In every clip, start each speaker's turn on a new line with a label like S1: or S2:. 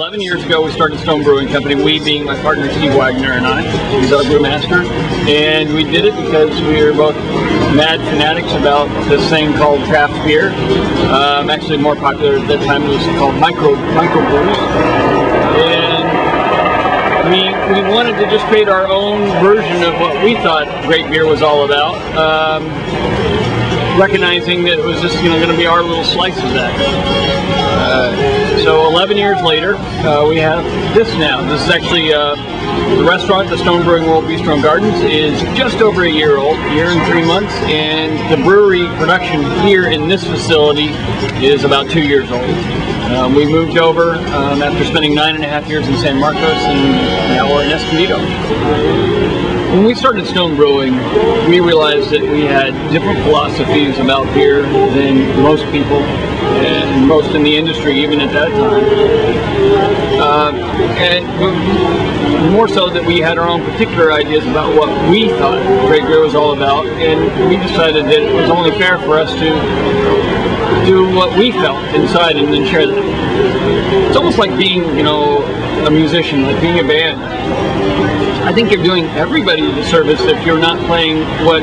S1: 11 years ago, we started Stone Brewing Company. We being my partner Steve Wagner and I. He's our brewmaster, and we did it because we were both mad fanatics about this thing called craft beer. Um, actually, more popular at that time it was called micro micro brews, and we we wanted to just create our own version of what we thought great beer was all about. Um, recognizing that it was just you know going to be our little slice of that. Uh, so 11 years later, uh, we have this now. This is actually uh, the restaurant, the Stone Brewing World Bistro and Gardens, is just over a year old, year and three months, and the brewery production here in this facility is about two years old. Um, we moved over um, after spending nine and a half years in San Marcos, and now we're in Escondido. When we started Stone Brewing, we realized that we had different philosophies about beer than most people and most in the industry, even at that time. Uh, and more so that we had our own particular ideas about what we thought great beer was all about, and we decided that it was only fair for us to do what we felt inside and then share that. It's almost like being, you know, a musician, like being a band. I think you're doing everybody a disservice if you're not playing what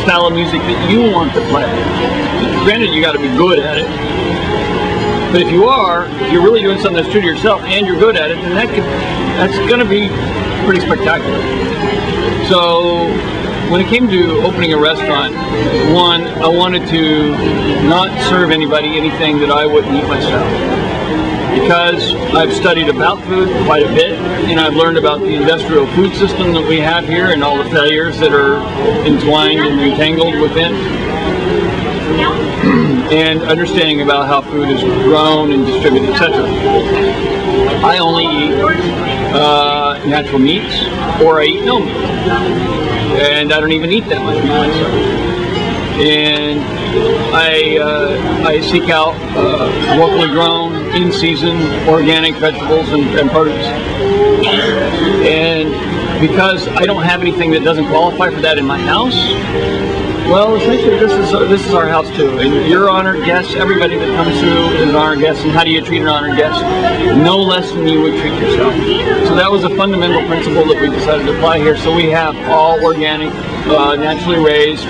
S1: style of music that you want to play. Granted, you got to be good at it. But if you are, if you're really doing something that's true to yourself and you're good at it, then that could, that's going to be pretty spectacular. So when it came to opening a restaurant, one, I wanted to not serve anybody anything that I wouldn't eat myself because I've studied about food quite a bit and I've learned about the industrial food system that we have here and all the failures that are entwined and entangled within. And understanding about how food is grown and distributed, etc. I only eat uh, natural meats or I eat no meat. And I don't even eat that much meat myself. And I uh, I seek out uh, locally grown in season organic vegetables and, and produce. And because I don't have anything that doesn't qualify for that in my house, well, essentially this is this is our house too. And you're honored guests. Everybody that comes through is an honored guest. And how do you treat an honored guest? No less than you would treat yourself. So that was a fundamental principle that we decided to apply here. So we have all organic, uh, naturally raised,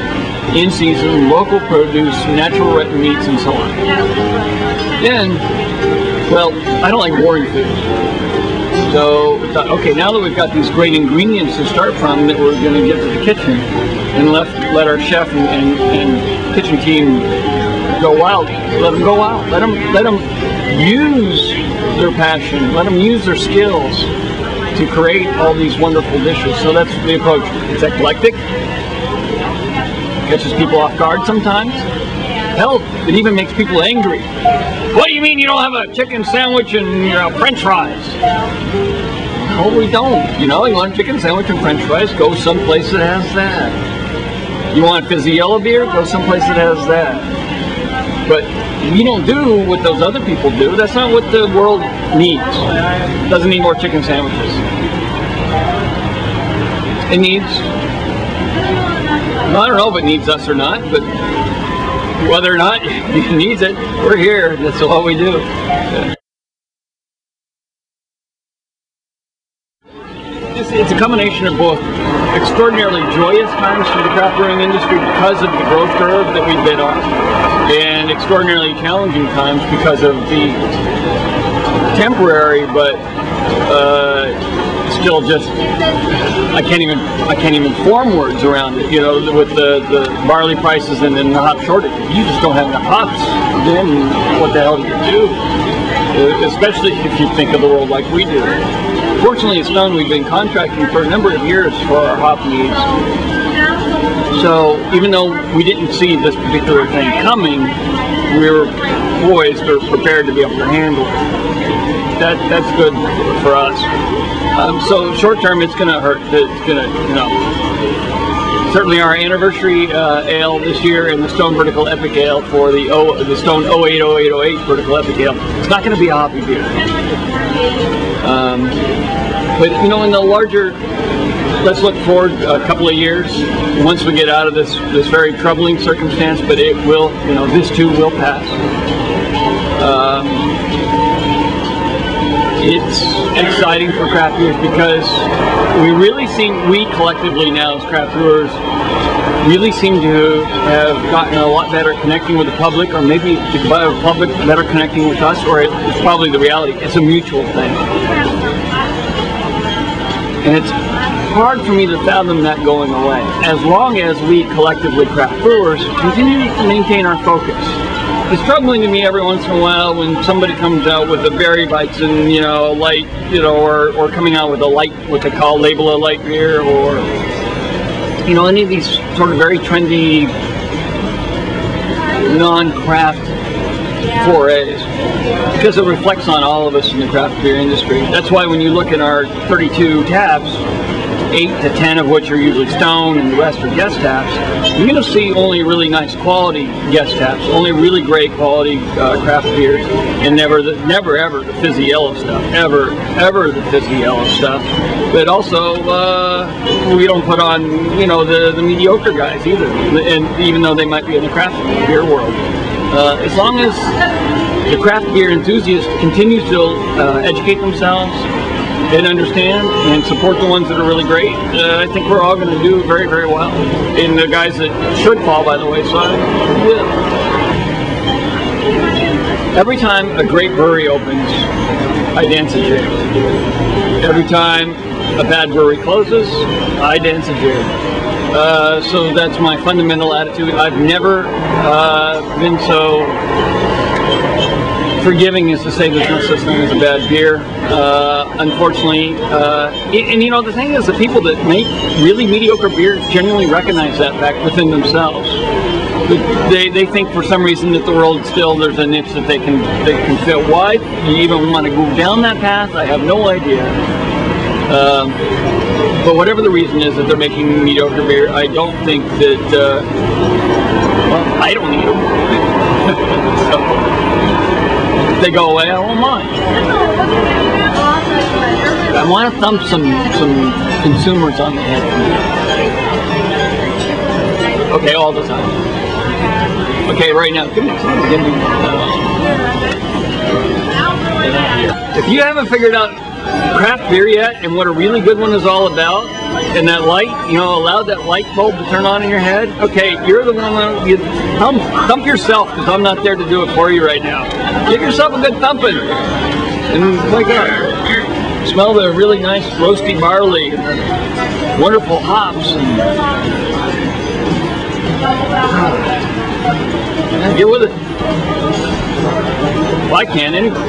S1: in season, local produce, natural meats, and so on. Then well, I don't like boring food. So thought, okay, now that we've got these great ingredients to start from, that we're going to get to the kitchen and let let our chef and, and, and kitchen team go wild. Let them go wild. Let them let them use their passion. Let them use their skills to create all these wonderful dishes. So that's the approach. It's eclectic. Catches people off guard sometimes. Hell, it even makes people angry. What do you mean you don't have a chicken sandwich and you know, french fries? No, we don't. You know, you want a chicken sandwich and french fries, go someplace that has that. You want fizzy yellow beer, go someplace that has that. But we don't do what those other people do. That's not what the world needs. It doesn't need more chicken sandwiches. It needs, I don't know if it needs us or not, but whether or not he needs it, we're here. That's all we do. It's, it's a combination of both extraordinarily joyous times for the craft brewing industry because of the growth curve that we've been on, and extraordinarily challenging times because of the temporary but uh, still just I can't even I can't even form words around it. You know, with the, the barley prices and, then the hop shortage, you just don't have enough hops. Then what the hell do you do? Uh, especially if you think of the world like we do. Fortunately, it's known we've been contracting for a number of years for our hop needs. So even though we didn't see this particular thing coming, we were poised or prepared to be able to handle it. That that's good for us. Um, so short term, it's going to hurt. It's to, you know, certainly our anniversary uh, ale this year and the Stone Vertical Epic Ale for the o, the Stone 080808 Vertical Epic Ale. It's not going to be a hoppy beer. Um, but you know, in the larger, let's look forward a couple of years once we get out of this this very troubling circumstance. But it will, you know, this too will pass. Um, it's exciting for craft brewers because we really seem, we collectively now as craft brewers, really seem to have gotten a lot better connecting with the public, or maybe the public better connecting with us, or it's probably the reality. It's a mutual thing. And it's hard for me to fathom that going away, as long as we collectively craft brewers continue to maintain our focus it's troubling to me every once in a while when somebody comes out with a Berry and you know, light, you know, or, or coming out with a light, what they call label a light beer, or, you know, any of these sort of very trendy non-craft forays because it reflects on all of us in the craft beer industry. That's why when you look at our 32 taps, eight to ten of which are usually stone and the rest are guest taps, you're going to see only really nice quality guest taps, only really great quality uh, craft beers, and never, the, never ever the fizzy yellow stuff, ever, ever the fizzy yellow stuff. But also, uh, we don't put on, you know, the, the mediocre guys either, and even though they might be in the craft beer world. Uh, as long as the craft beer enthusiast continues to uh, educate themselves, and understand and support the ones that are really great, uh, I think we're all going to do very, very well. And the guys that should fall by the wayside will. Every time a great brewery opens, I dance a jig. Every time a bad brewery closes, I dance a jig. Uh, so that's my fundamental attitude. I've never uh, been so forgiving is to say there's no such thing as a bad beer. Uh, unfortunately, uh, and, you know the thing is, the people that make really mediocre beer genuinely recognize that fact within themselves. They, they think for some reason that the world still there's a niche that they can they can fit. Why you even want to go down that path? I have no idea. Um, but whatever the reason is that they're making mediocre beer, I don't think that. Uh, well, I don't need them. they go away, I won't mind. I want to thump some some consumers on the head. Okay, all the time. Okay, right now, give me, give me. Uh, if you haven't figured out craft beer yet and what a really good one is all about, and that light, you know, allow that light bulb to turn on in your head, okay, you're the one that you thump, thump yourself because I'm not there to do it for you right now. Give yourself a good thumping. And my God, smell the really nice roasty barley and wonderful hops. And, get with it. Well, I can't anyway.